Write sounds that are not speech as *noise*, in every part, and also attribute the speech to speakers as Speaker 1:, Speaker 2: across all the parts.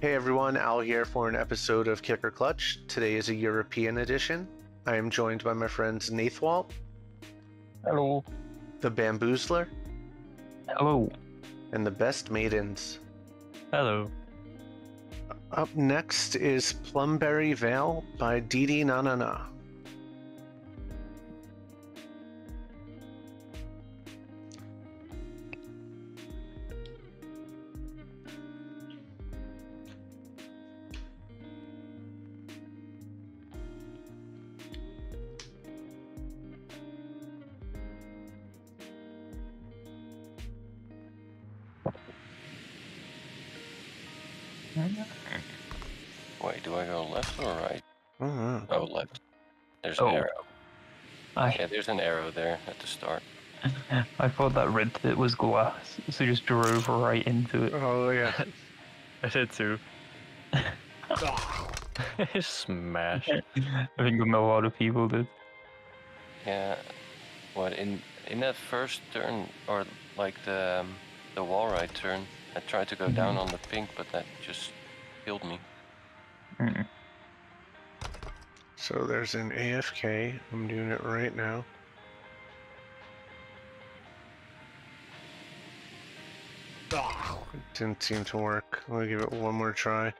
Speaker 1: Hey everyone, Al here for an episode of Kick or Clutch. Today is a European edition. I am joined by my friends Nathwalt,
Speaker 2: Hello.
Speaker 1: the Bamboozler,
Speaker 2: Hello.
Speaker 1: and the Best Maidens.
Speaker 2: Hello.
Speaker 1: Up next is Plumberry Vale by DeeDee Na
Speaker 3: Wait, do I go left or right?
Speaker 1: Mhm.
Speaker 3: Oh, left. There's
Speaker 2: Oh.
Speaker 3: an arrow.
Speaker 2: I
Speaker 3: Yeah, there's an arrow there at the start. *laughs*
Speaker 2: I thought that red bit was glass, so just drove right into it.
Speaker 1: Oh yeah. *laughs*
Speaker 4: I did too. *laughs* Smash.
Speaker 2: I think a lot of people did.
Speaker 3: Yeah. What in in that first turn or like the um, the wall right turn, I tried to go down on the pink, but that just killed me.
Speaker 2: Mm.
Speaker 1: So there's an AFK. I'm doing it right now. It didn't seem to work. I'll give it one more try.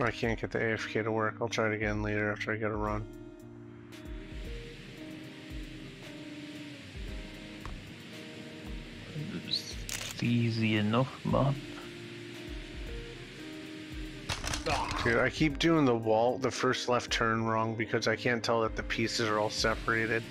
Speaker 1: I can't get the AFK to work. I'll try it again later after I get a run.
Speaker 2: It was easy enough, man.
Speaker 1: Dude, I keep doing the wall, the first left turn wrong because I can't tell that the pieces are all separated.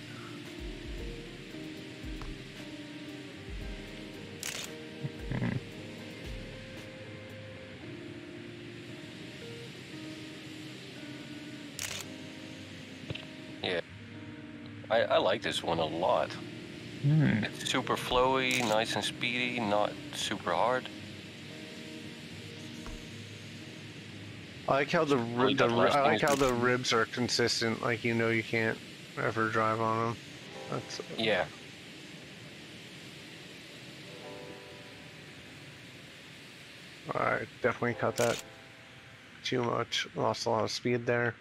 Speaker 3: I, I like this one a lot.
Speaker 2: Hmm.
Speaker 3: It's super flowy, nice and speedy, not super hard.
Speaker 1: I like how the,
Speaker 3: Really
Speaker 1: ri- the ri- I like
Speaker 3: thing
Speaker 1: how
Speaker 3: is-
Speaker 1: the ribs are consistent. Like you know, you can't ever drive on them. That's
Speaker 3: Yeah.
Speaker 1: I definitely cut that too much. Lost a lot of speed there.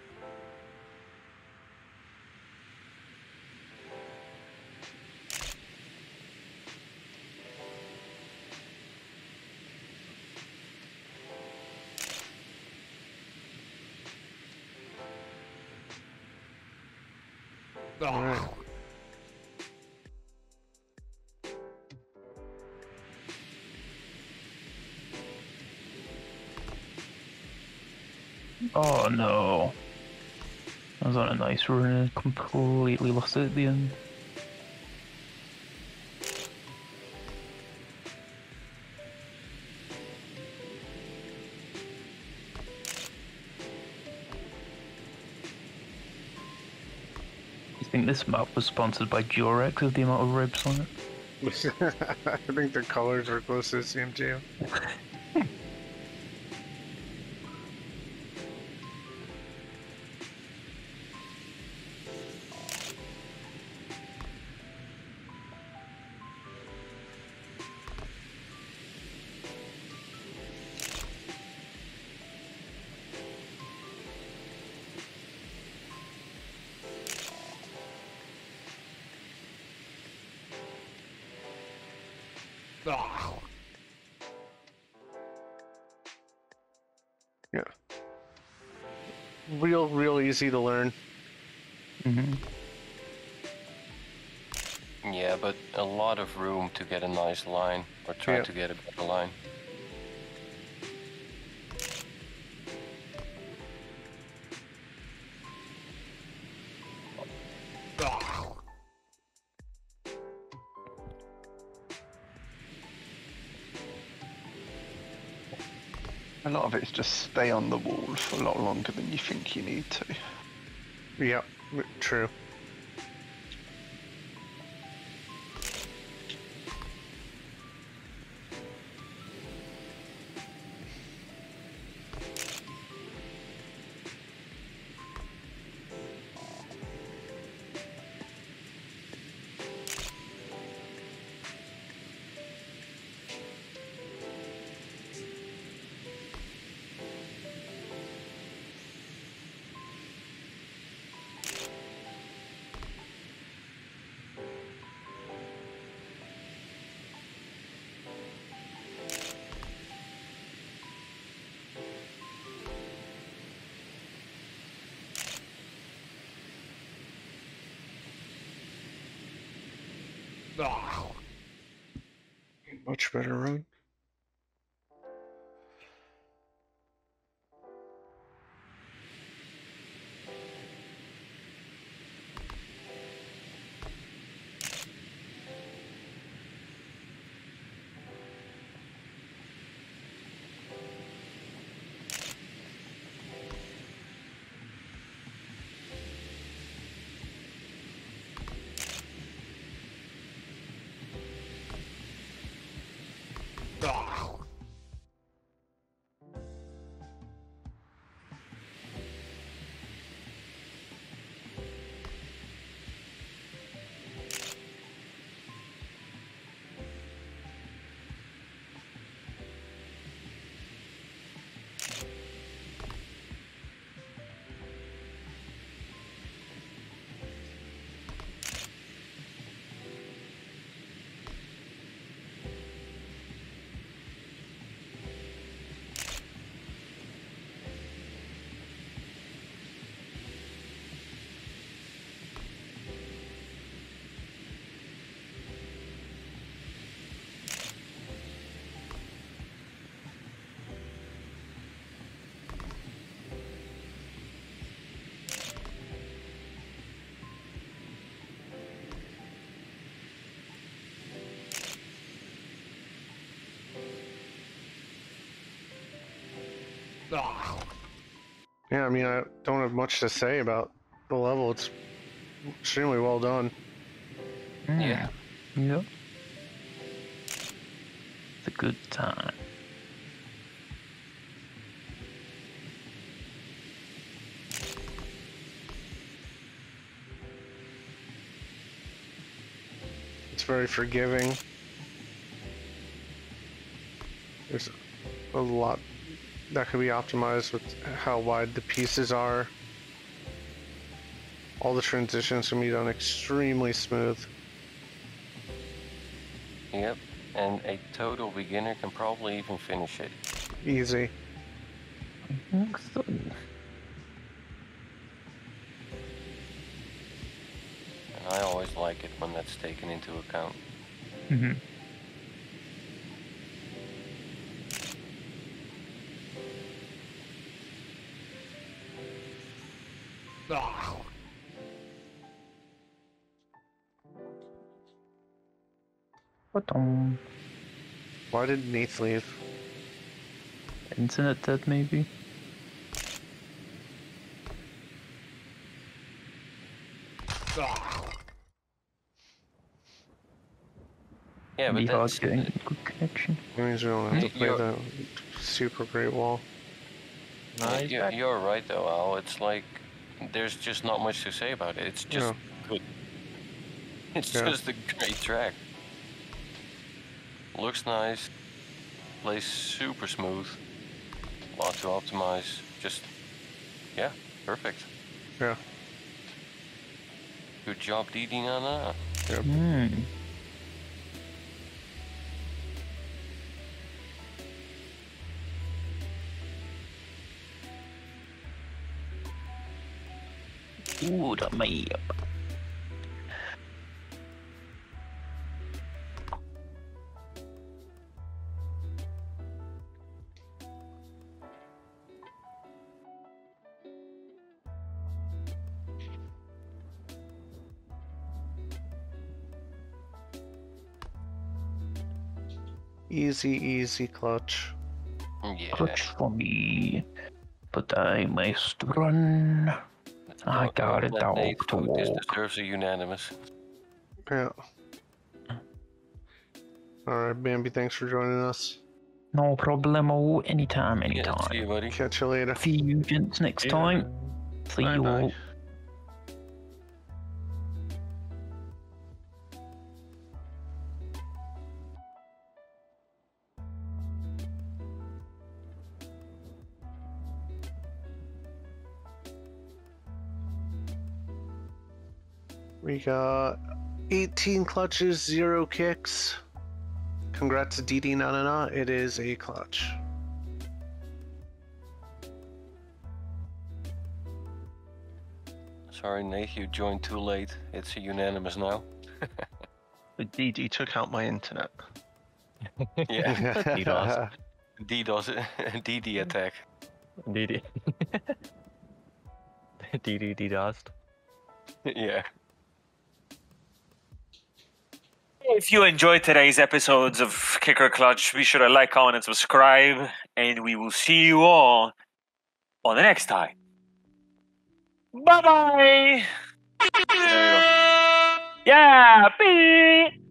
Speaker 2: Oh no. I was on a nice run and completely lost it at the end. Think this map was sponsored by Durex with the amount of ribs on it? *laughs*
Speaker 1: I think the colors are close to the same *laughs* too. Yeah. Real, real easy to learn.
Speaker 2: hmm
Speaker 3: Yeah, but a lot of room to get a nice line, or try
Speaker 1: Yeah.
Speaker 3: to get a better line.
Speaker 5: A lot of it is just stay on the wall for a lot longer than you think you need to.
Speaker 1: Yep, true. Much better run. Yeah, I mean, I don't have much to say about the level. It's extremely well done. Mm.
Speaker 3: Yeah.
Speaker 2: Yep. It's a good time.
Speaker 1: It's very forgiving. There's a lot that could be optimized with how wide the pieces are. All the transitions can be done extremely smooth.
Speaker 3: Yep. And a total beginner can probably even finish it.
Speaker 1: Easy.
Speaker 2: I.
Speaker 3: And I always like it when that's taken into account.
Speaker 2: Mm-hmm. What on?
Speaker 1: Why did Nath leave?
Speaker 2: Internet dead maybe?
Speaker 3: Yeah,
Speaker 2: Be
Speaker 3: but that's
Speaker 2: getting a good connection.
Speaker 1: That means we don't have to
Speaker 3: Mm,
Speaker 1: play
Speaker 3: you're-
Speaker 1: that super great wall.
Speaker 3: Yeah, you're, you're right though, Al. It's like there's just not much to say about it. It's just good. *laughs* It's
Speaker 1: Yeah.
Speaker 3: just a great track. Looks nice. Plays super smooth. a lot to optimize. Just yeah, perfect.
Speaker 1: Yeah.
Speaker 3: Good job, DeeDee Nana.
Speaker 2: Hmm. Ooh, the map.
Speaker 1: Easy, easy clutch.
Speaker 3: Yeah.
Speaker 2: Clutch for me. But I must run. I got
Speaker 3: don't
Speaker 2: a
Speaker 3: let
Speaker 2: dog
Speaker 3: Nate
Speaker 2: to
Speaker 3: vote. This deserves a unanimous.
Speaker 1: Yeah. Alright, Bambi, thanks for joining us.
Speaker 2: No problemo. Oh, anytime,
Speaker 3: Yeah,
Speaker 2: anytime.
Speaker 3: see you, buddy.
Speaker 1: Catch you later.
Speaker 2: See you gents next time. See you
Speaker 4: Bye-bye.
Speaker 2: all.
Speaker 1: We got 18 clutches, zero kicks. Congrats to DeeDeeNaNaNa. It is a clutch.
Speaker 3: Sorry, Nate, you joined too late. It's a unanimous now. *laughs*
Speaker 5: DD took out my internet. *laughs*
Speaker 3: Yeah.
Speaker 4: DDoS.
Speaker 3: DDoS, DD attack.
Speaker 4: DD. DD DDoS.
Speaker 3: yeah.
Speaker 6: If you enjoyed today's episodes of Kick or Clutch, be sure to like, comment, and subscribe. And we will see you all on the next time. Bye bye. Yeah, beep.